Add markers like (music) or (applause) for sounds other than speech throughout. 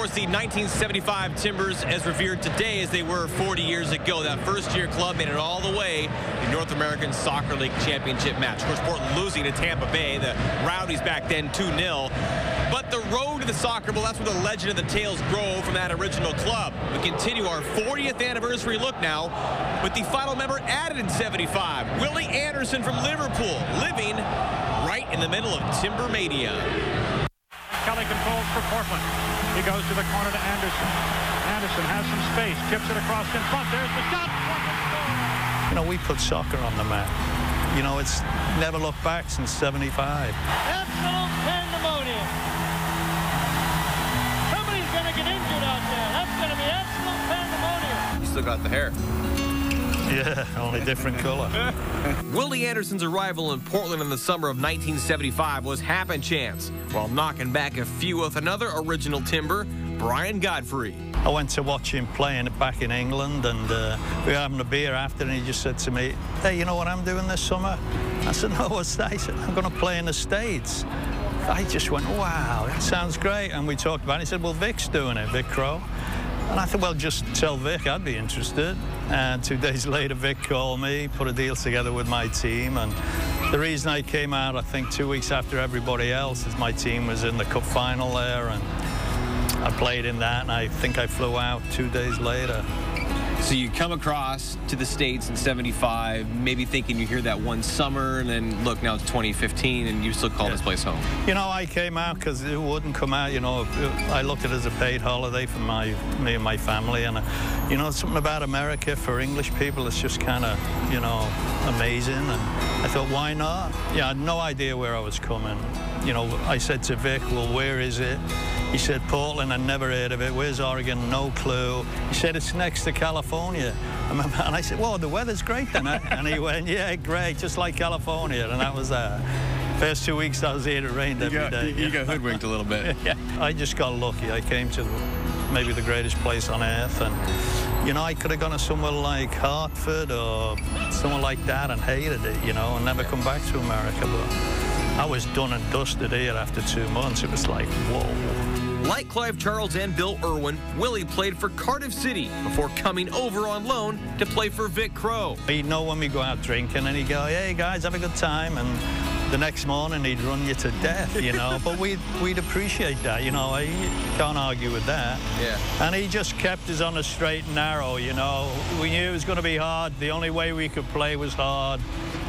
course, the 1975 Timbers as revered today as they were 40 years ago. That first-year club made it all the way to North American Soccer League Championship match. Of course, Portland losing to Tampa Bay. The Rowdies back then 2-0. But the road to the Soccer Bowl, that's where the legend of the tales grow from that original club. We continue our 40th anniversary look now with the final member added in 75, Willie Anderson from Liverpool, living right in the middle of Timber Mania. Kelly controls for Portland. He goes to the corner to Anderson. Anderson has some space, chips it across in front. There's the shot. You know, we put soccer on the map. You know, it's never looked back since 75. Absolute pandemonium. Somebody's going to get injured out there. That's going to be absolute pandemonium. You still got the hair. (laughs) Yeah, only different color. (laughs) Willie Anderson's arrival in Portland in the summer of 1975 was happen chance, while knocking back a few with another original timber, Brian Godfrey. I went to watch him playing back in England, and uh, we were having a beer after, and he just said to me, "Hey, you know what I'm doing this summer?" I said, (laughs) "No, what's that?" He said, "I'm going to play in the States." I just went, "Wow, that sounds great," and we talked about it. He said, "Well, Vic's doing it, Vic Crowe." And I thought, well, just tell Vic I'd be interested. And two (laughs) days later, Vic called me, put a deal together with my team. And the reason I came out, I think, two weeks after everybody else is my team was in the cup final there. And I played in that, and I think I flew out two days later. So you come across to the States in 75, maybe thinking you hear that one summer, and then look, now it's 2015, and you still call Yeah. this place home. You know, I came out because it wouldn't come out. You know, I looked at it as a paid holiday for my me and my family, and uh, you know, something about America for English people is just kind of you know amazing. And I thought, why not? Yeah, I had no idea where I was coming. You know, I said to Vic, well, where is it? He said Portland. I never heard of it. Where's Oregon? No clue. He said it's next to California. I remember- (laughs) And I said, well, the weather's great then. eh?" and he went, yeah, great, just like California. And that was that. First two weeks I was here, it rained every day. You got hoodwinked a little bit. (laughs) Yeah, I just got lucky. I came to maybe the greatest place on earth, and you know, I could have gone to somewhere like Hartford or somewhere like that and hated it, you know, and never come back to America. But I was done and dusted here after two months. It was like, whoa. Like Clive Charles and Bill Irwin, Willie played for Cardiff City before coming over on loan to play for Vic Crowe. He'd know when we go out drinking, and he'd go, "Hey guys, have a good time," and the next morning he'd run you to death, you know. (laughs) but we'd we'd appreciate that, you know. I can't argue with that. Yeah. And he just kept us on a straight and narrow, you know. We knew it was going to be hard. The only way we could play was hard.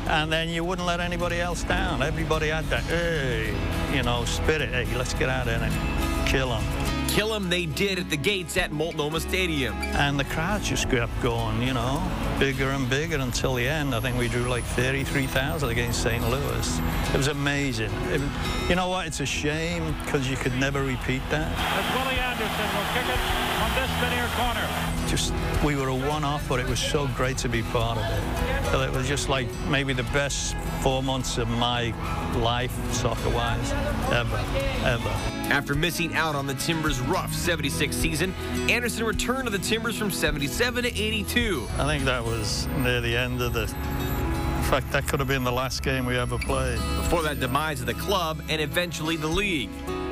And then you wouldn't let anybody else down. Everybody had that, hey, you know, spirit. Hey, let's get out there and kill them. Kill him they did at the gates at Multnomah Stadium. And the crowd just kept going, you know, bigger and bigger until the end. I think we drew like 33,000 against St. Louis. It was amazing. It- you know what? It's a shame because you could never repeat that. As Willie Anderson will kick it from this veneer corner. Just, we were a one-off, but it was so great to be part of it. So it was just like maybe the best four months of my life, soccer-wise, ever, ever. After missing out on the Timbers' rough 76 season, Anderson returned to the Timbers from 77 to 82. I think that was near the end of the... In fact, that could have been the last game we ever played. Before that demise of the club and eventually the league.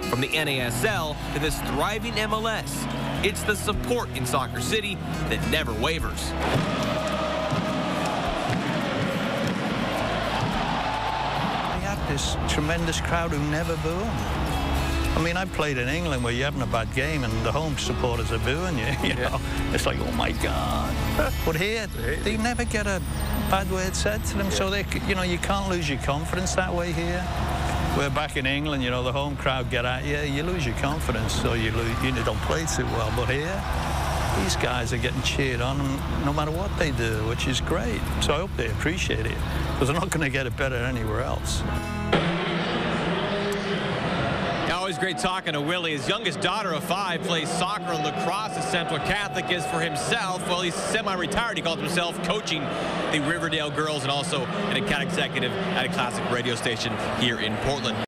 From the NASL to this thriving MLS, it's the support in Soccer City that never wavers. We had this tremendous crowd who never booed. I mean, I played in England where you're having a bad game and the home supporters are booing you. (laughs) You know, it's like, oh my God. But here, they never get a bad word said to them. So they, you know, you can't lose your confidence that way here. We're back in England, you know, the home crowd get at you, you lose your confidence, so you lose, you don't play too well. But here, these guys are getting cheered on no matter what they do, which is great. So I hope they appreciate it because they're not going to get it better anywhere else. Always great talking to Willie. His youngest daughter of five plays soccer and lacrosse at Central Catholic. Is for himself, well, he's semi-retired. He calls himself coaching the Riverdale girls and also an account executive at a classic radio station here in Portland.